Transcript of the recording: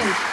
change.